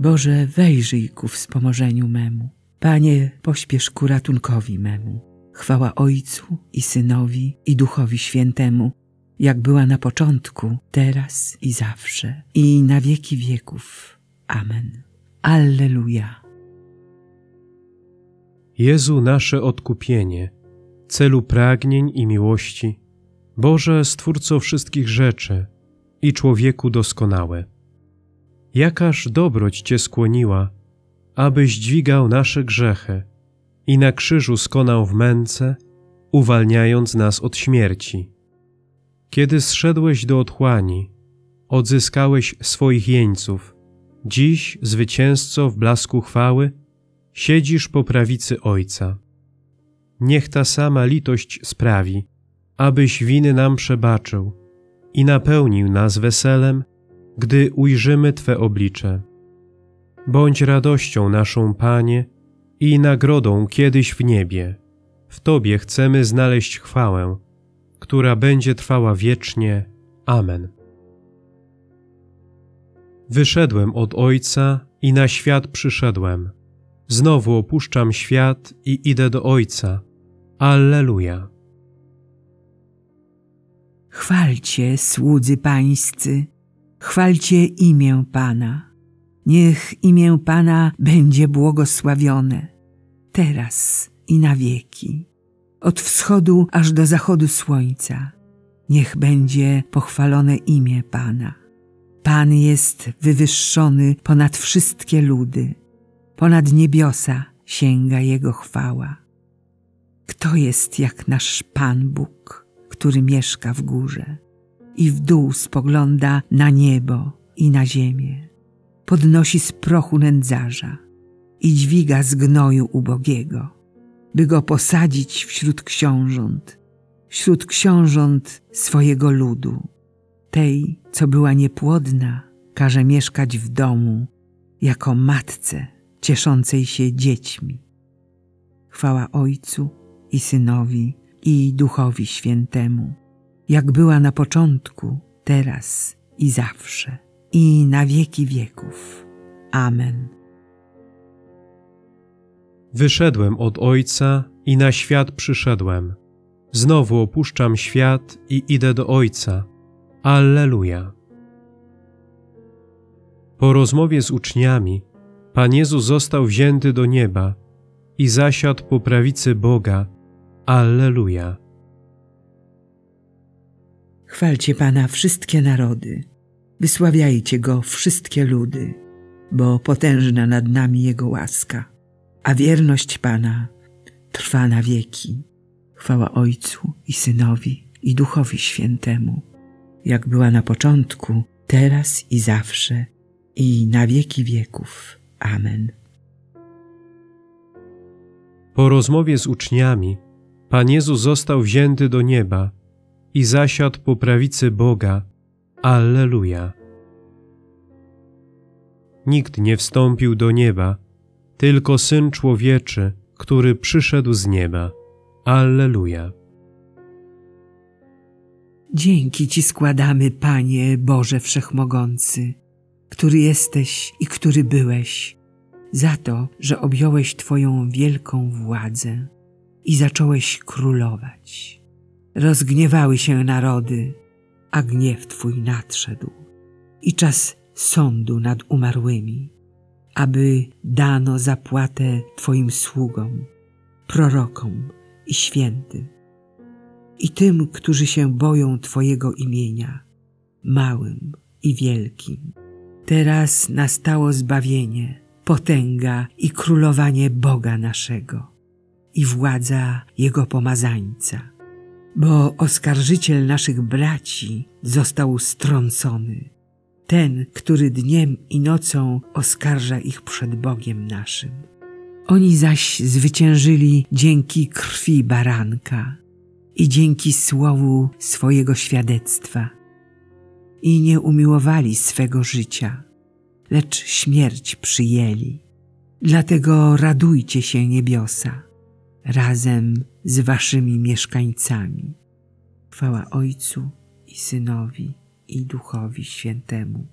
Boże, wejrzyj ku wspomożeniu memu. Panie, pośpiesz ku ratunkowi memu. Chwała Ojcu i Synowi i Duchowi Świętemu, jak była na początku, teraz i zawsze, i na wieki wieków. Amen. Alleluja. Jezu nasze odkupienie, celu pragnień i miłości, Boże Stwórco wszystkich rzeczy i człowieku doskonały. Jakaż dobroć Cię skłoniła, abyś dźwigał nasze grzechy i na krzyżu skonał w męce, uwalniając nas od śmierci. Kiedy zszedłeś do otchłani, odzyskałeś swoich jeńców. Dziś, zwycięzco w blasku chwały, siedzisz po prawicy Ojca. Niech ta sama litość sprawi, abyś winy nam przebaczył i napełnił nas weselem, gdy ujrzymy Twe oblicze. Bądź radością naszą, Panie, i nagrodą kiedyś w niebie. W Tobie chcemy znaleźć chwałę, która będzie trwała wiecznie. Amen. Wyszedłem od Ojca i na świat przyszedłem. Znowu opuszczam świat i idę do Ojca. Alleluja. Chwalcie, słudzy pańscy, chwalcie imię Pana. Niech imię Pana będzie błogosławione, teraz i na wieki. Od wschodu aż do zachodu słońca, niech będzie pochwalone imię Pana. Pan jest wywyższony ponad wszystkie ludy, ponad niebiosa sięga Jego chwała. Kto jest jak nasz Pan Bóg, który mieszka w górze i w dół spogląda na niebo i na ziemię? Podnosi z prochu nędzarza i dźwiga z gnoju ubogiego, by go posadzić wśród książąt, wśród książąt swojego ludu. Tej, co była niepłodna, każe mieszkać w domu jako matce cieszącej się dziećmi. Chwała Ojcu i Synowi i Duchowi Świętemu, jak była na początku, teraz i zawsze, i na wieki wieków. Amen. Wyszedłem od Ojca i na świat przyszedłem. Znowu opuszczam świat i idę do Ojca. Alleluja. Po rozmowie z uczniami, Pan Jezus został wzięty do nieba i zasiadł po prawicy Boga. Alleluja. Chwalcie Pana wszystkie narody, wysławiajcie Go wszystkie ludy, bo potężna nad nami Jego łaska, a wierność Pana trwa na wieki. Chwała Ojcu i Synowi i Duchowi Świętemu, jak była na początku, teraz i zawsze, i na wieki wieków. Amen. Po rozmowie z uczniami, Pan Jezus został wzięty do nieba i zasiadł po prawicy Boga. Alleluja. Nikt nie wstąpił do nieba, tylko Syn Człowieczy, który przyszedł z nieba. Alleluja. Dzięki Ci składamy, Panie Boże Wszechmogący, który jesteś i który byłeś, za to, że objąłeś Twoją wielką władzę i zacząłeś królować. Rozgniewały się narody, a gniew Twój nadszedł i czas sądu nad umarłymi, aby dano zapłatę Twoim sługom, prorokom i świętym i tym, którzy się boją Twojego imienia, małym i wielkim. Teraz nastało zbawienie, potęga i królowanie Boga naszego i władza Jego pomazańca, bo oskarżyciel naszych braci został strącony, ten, który dniem i nocą oskarża ich przed Bogiem naszym. Oni zaś zwyciężyli dzięki krwi baranka i dzięki słowu swojego świadectwa i nie umiłowali swego życia, lecz śmierć przyjęli. Dlatego radujcie się niebiosa razem z waszymi mieszkańcami. Chwała Ojcu i Synowi i Duchowi Świętemu,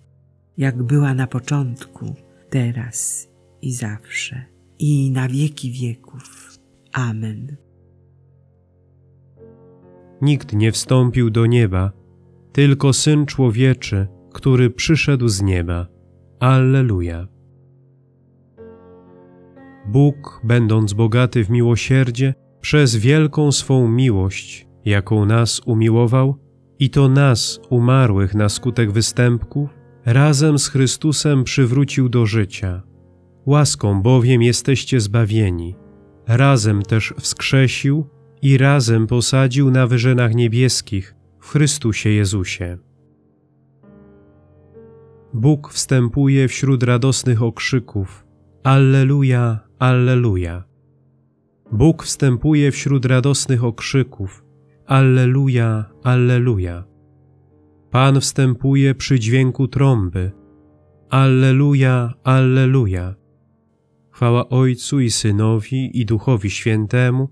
jak była na początku, teraz i zawsze, i na wieki wieków. Amen. Nikt nie wstąpił do nieba, tylko Syn Człowieczy, który przyszedł z nieba. Alleluja. Bóg, będąc bogaty w miłosierdzie, przez wielką swą miłość, jaką nas umiłował, i to nas, umarłych na skutek występków, razem z Chrystusem przywrócił do życia. Łaską bowiem jesteście zbawieni, razem też wskrzesił i razem posadził na wyżynach niebieskich w Chrystusie Jezusie. Bóg wstępuje wśród radosnych okrzyków: Alleluja, Alleluja. Bóg wstępuje wśród radosnych okrzyków: Alleluja, Alleluja. Pan wstępuje przy dźwięku trąby: Alleluja, Alleluja. Chwała Ojcu i Synowi i Duchowi Świętemu.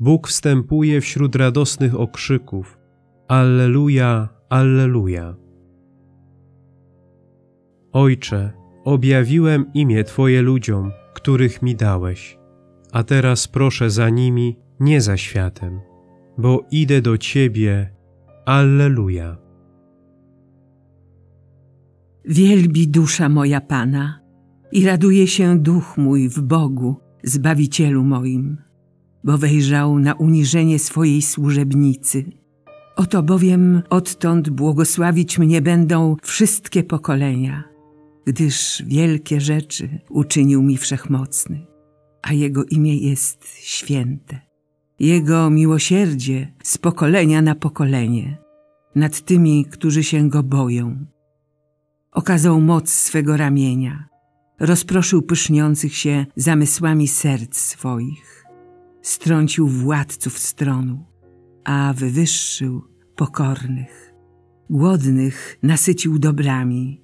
Bóg wstępuje wśród radosnych okrzyków: Alleluja, Alleluja. Ojcze, objawiłem imię Twoje ludziom, których mi dałeś, a teraz proszę za nimi, nie za światem, bo idę do Ciebie. Alleluja. Wielbi dusza moja Pana i raduje się duch mój w Bogu, Zbawicielu moim, bo wejrzał na uniżenie swojej służebnicy. Oto bowiem odtąd błogosławić mnie będą wszystkie pokolenia, gdyż wielkie rzeczy uczynił mi wszechmocny, a Jego imię jest święte. Jego miłosierdzie z pokolenia na pokolenie nad tymi, którzy się Go boją. Okazał moc swego ramienia, rozproszył pyszniących się zamysłami serc swoich, strącił władców stronu, a wywyższył pokornych. Głodnych nasycił dobrami,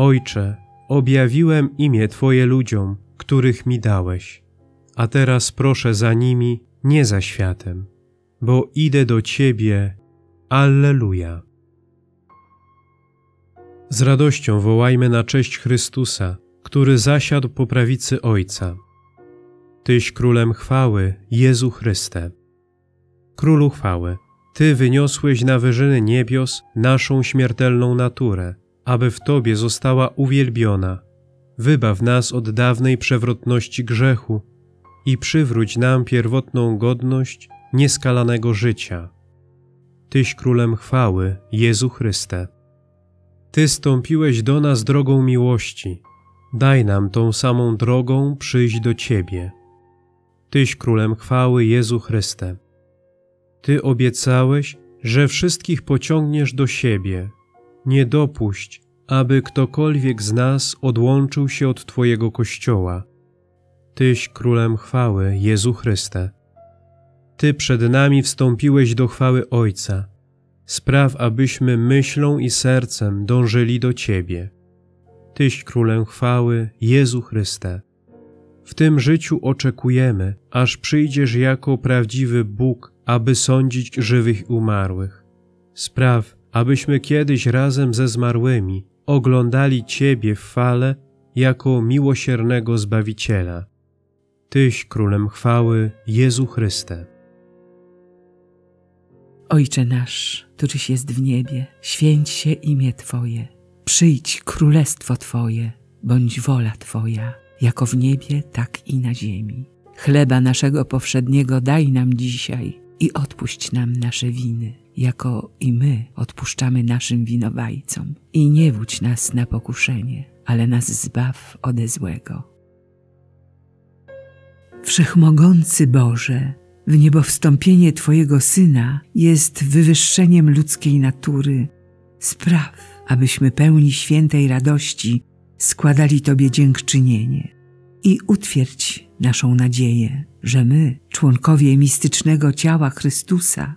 Ojcze, objawiłem imię Twoje ludziom, których mi dałeś, a teraz proszę za nimi, nie za światem, bo idę do Ciebie. Alleluja. Z radością wołajmy na cześć Chrystusa, który zasiadł po prawicy Ojca. Tyś królem chwały, Jezu Chryste. Królu chwały, Ty wyniosłeś na wyżyny niebios naszą śmiertelną naturę, aby w Tobie została uwielbiona. Wybaw nas od dawnej przewrotności grzechu i przywróć nam pierwotną godność nieskalanego życia. Tyś królem chwały, Jezu Chryste. Ty stąpiłeś do nas drogą miłości. Daj nam tą samą drogą przyjść do Ciebie. Tyś królem chwały, Jezu Chryste. Ty obiecałeś, że wszystkich pociągniesz do siebie. Nie dopuść, aby ktokolwiek z nas odłączył się od Twojego Kościoła. Tyś królem chwały, Jezu Chryste. Ty przed nami wstąpiłeś do chwały Ojca. Spraw, abyśmy myślą i sercem dążyli do Ciebie. Tyś królem chwały, Jezu Chryste. W tym życiu oczekujemy, aż przyjdziesz jako prawdziwy Bóg, aby sądzić żywych i umarłych. Spraw, abyśmy kiedyś razem ze zmarłymi oglądali Ciebie w fale jako miłosiernego Zbawiciela. Tyś królem chwały, Jezu Chryste. Ojcze nasz, któryś jest w niebie, święć się imię Twoje. Przyjdź królestwo Twoje, bądź wola Twoja, jako w niebie, tak i na ziemi. Chleba naszego powszedniego daj nam dzisiaj i odpuść nam nasze winy, jako i my odpuszczamy naszym winowajcom. I nie wódź nas na pokuszenie, ale nas zbaw ode złego. Wszechmogący Boże, w niebo wstąpienie Twojego Syna jest wywyższeniem ludzkiej natury. Spraw, abyśmy pełni świętej radości składali Tobie dziękczynienie i utwierdź naszą nadzieję, że my, członkowie mistycznego ciała Chrystusa,